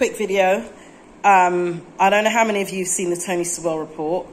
quick video. Um, I don't know how many of you have seen the Tony Sewell report.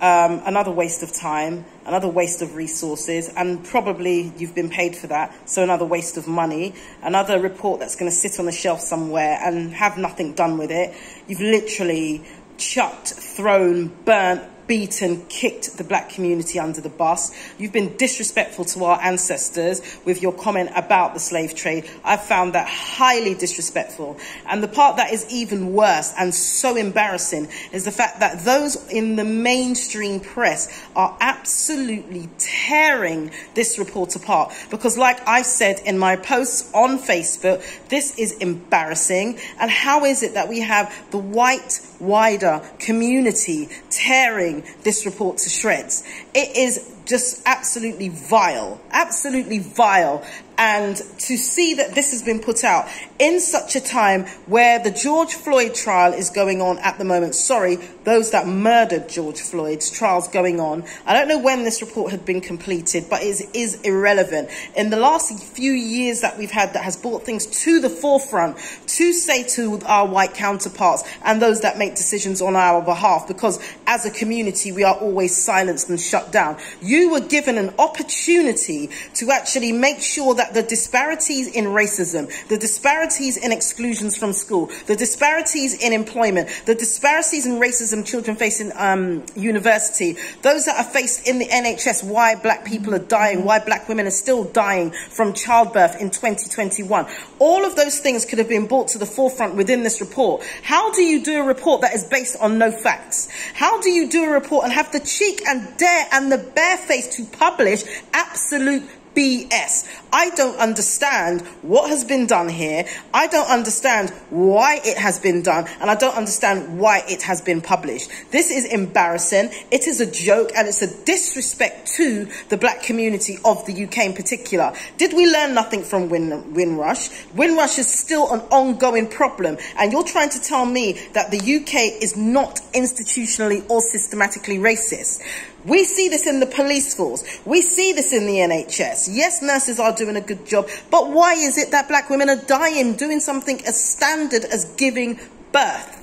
Um, another waste of time, another waste of resources, and probably you've been paid for that, so another waste of money, another report that's going to sit on the shelf somewhere and have nothing done with it. You've literally chucked, thrown, burnt, beaten, kicked the black community under the bus. You've been disrespectful to our ancestors with your comment about the slave trade. I've found that highly disrespectful. And the part that is even worse and so embarrassing is the fact that those in the mainstream press are absolutely tearing this report apart. Because like I said in my posts on Facebook, this is embarrassing. And how is it that we have the white, wider community tearing this report to shreds. It is just absolutely vile, absolutely vile. And to see that this has been put out in such a time where the George Floyd trial is going on at the moment. Sorry, those that murdered George Floyd's trials going on. I don't know when this report had been completed, but it is irrelevant. In the last few years that we've had that has brought things to the forefront to say to our white counterparts and those that make decisions on our behalf, because as a community, we are always silenced and shut down. You were given an opportunity to actually make sure that the disparities in racism, the disparities in exclusions from school, the disparities in employment, the disparities in racism children face in um, university, those that are faced in the NHS, why black people are dying, why black women are still dying from childbirth in 2021. All of those things could have been brought to the forefront within this report. How do you do a report that is based on no facts? How do you do a report and have the cheek and dare and the barefaced to publish absolute BS. I don't understand what has been done here. I don't understand why it has been done, and I don't understand why it has been published. This is embarrassing. It is a joke, and it's a disrespect to the black community of the UK in particular. Did we learn nothing from Win Windrush? Windrush is still an ongoing problem, and you're trying to tell me that the UK is not institutionally or systematically racist. We see this in the police force. We see this in the NHS. Yes, nurses are doing a good job, but why is it that black women are dying doing something as standard as giving birth?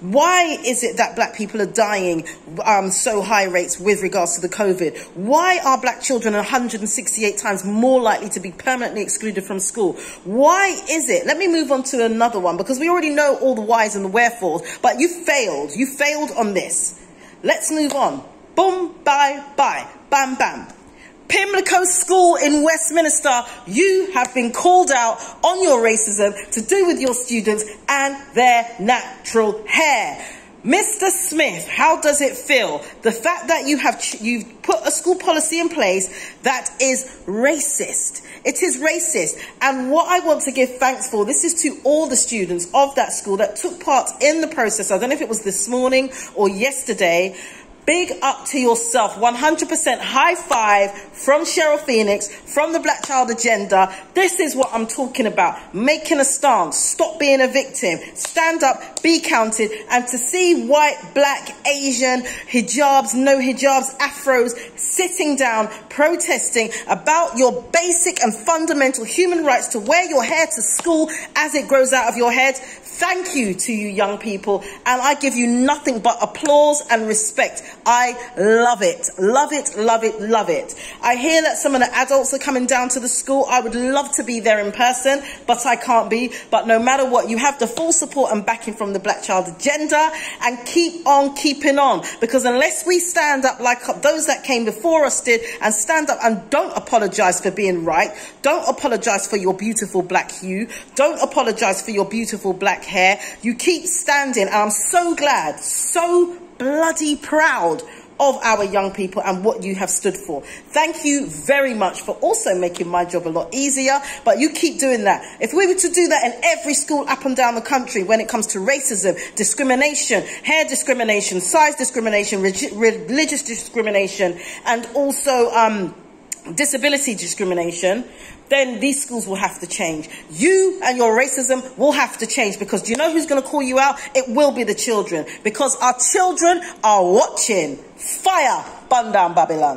Why is it that black people are dying um, so high rates with regards to the COVID? Why are black children 168 times more likely to be permanently excluded from school? Why is it? Let me move on to another one because we already know all the whys and the wherefores, but you failed. You failed on this. Let's move on. Boom, bye, bye, bam, bam. Pimlico School in Westminster, you have been called out on your racism to do with your students and their natural hair. Mr. Smith, how does it feel? The fact that you have you've put a school policy in place that is racist. It is racist. And what I want to give thanks for, this is to all the students of that school that took part in the process. I don't know if it was this morning or yesterday Big up to yourself. 100% high five from Cheryl Phoenix, from the Black Child Agenda. This is what I'm talking about. Making a stance. Stop being a victim. Stand up, be counted. And to see white, black, Asian, hijabs, no hijabs, afros, sitting down, protesting about your basic and fundamental human rights to wear your hair to school as it grows out of your head. Thank you to you young people. And I give you nothing but applause and respect. I love it. Love it, love it, love it. I hear that some of the adults are coming down to the school. I would love to be there in person, but I can't be. But no matter what, you have the full support and backing from the Black Child Agenda and keep on keeping on. Because unless we stand up like those that came before us did and stand up and don't apologize for being right, don't apologize for your beautiful black hue, don't apologize for your beautiful black hair. You keep standing. And I'm so glad, so bloody proud of our young people and what you have stood for. Thank you very much for also making my job a lot easier, but you keep doing that. If we were to do that in every school up and down the country when it comes to racism, discrimination, hair discrimination, size discrimination, religious discrimination, and also um, disability discrimination, then these schools will have to change. You and your racism will have to change because do you know who's going to call you out? It will be the children because our children are watching. Fire, burn down Babylon.